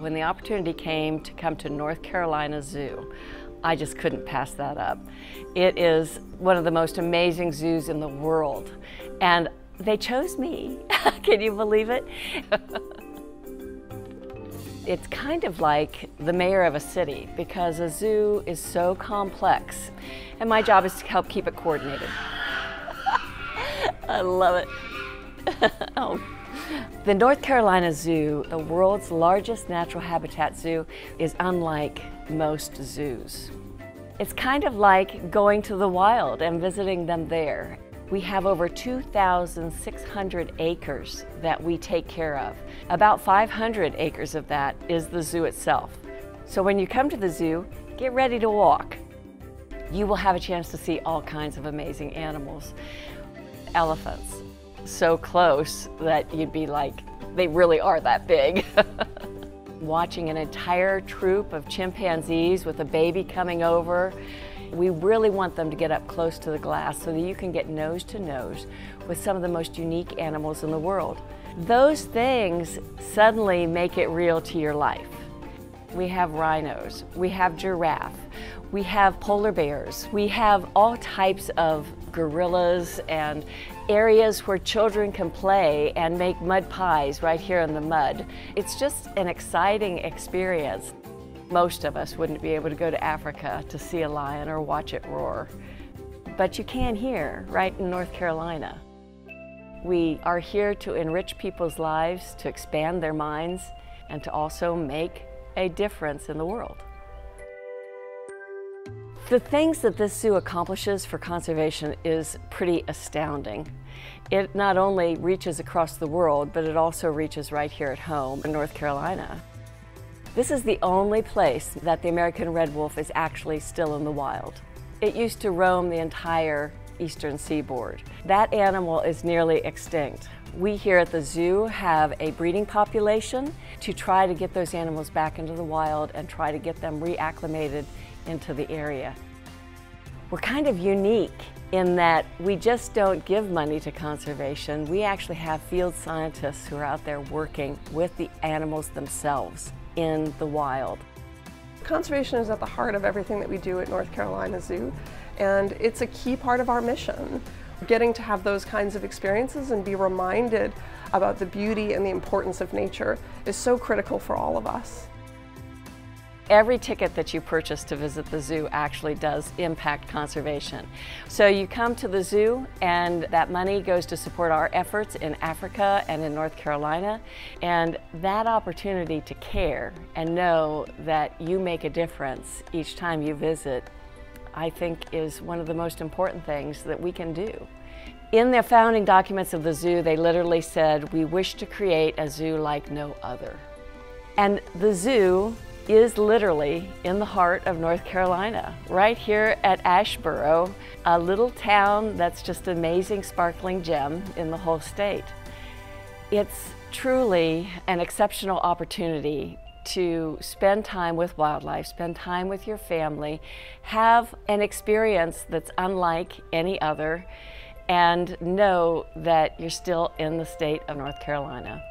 When the opportunity came to come to North Carolina Zoo, I just couldn't pass that up. It is one of the most amazing zoos in the world. And they chose me. Can you believe it? it's kind of like the mayor of a city because a zoo is so complex. And my job is to help keep it coordinated. I love it. oh. The North Carolina Zoo, the world's largest natural habitat zoo, is unlike most zoos. It's kind of like going to the wild and visiting them there. We have over 2,600 acres that we take care of. About 500 acres of that is the zoo itself. So when you come to the zoo, get ready to walk. You will have a chance to see all kinds of amazing animals. Elephants, so close that you'd be like, they really are that big. Watching an entire troop of chimpanzees with a baby coming over, we really want them to get up close to the glass so that you can get nose to nose with some of the most unique animals in the world. Those things suddenly make it real to your life. We have rhinos, we have giraffe, we have polar bears, we have all types of gorillas and areas where children can play and make mud pies right here in the mud. It's just an exciting experience. Most of us wouldn't be able to go to Africa to see a lion or watch it roar. But you can here, right in North Carolina. We are here to enrich people's lives, to expand their minds, and to also make a difference in the world. The things that this zoo accomplishes for conservation is pretty astounding. It not only reaches across the world, but it also reaches right here at home in North Carolina. This is the only place that the American red wolf is actually still in the wild. It used to roam the entire eastern seaboard. That animal is nearly extinct. We here at the zoo have a breeding population to try to get those animals back into the wild and try to get them reacclimated into the area. We're kind of unique in that we just don't give money to conservation. We actually have field scientists who are out there working with the animals themselves in the wild. Conservation is at the heart of everything that we do at North Carolina Zoo, and it's a key part of our mission. Getting to have those kinds of experiences and be reminded about the beauty and the importance of nature is so critical for all of us. Every ticket that you purchase to visit the zoo actually does impact conservation. So you come to the zoo and that money goes to support our efforts in Africa and in North Carolina. And that opportunity to care and know that you make a difference each time you visit, I think is one of the most important things that we can do. In the founding documents of the zoo, they literally said, we wish to create a zoo like no other. And the zoo is literally in the heart of North Carolina, right here at Asheboro, a little town that's just an amazing sparkling gem in the whole state. It's truly an exceptional opportunity to spend time with wildlife, spend time with your family, have an experience that's unlike any other, and know that you're still in the state of North Carolina.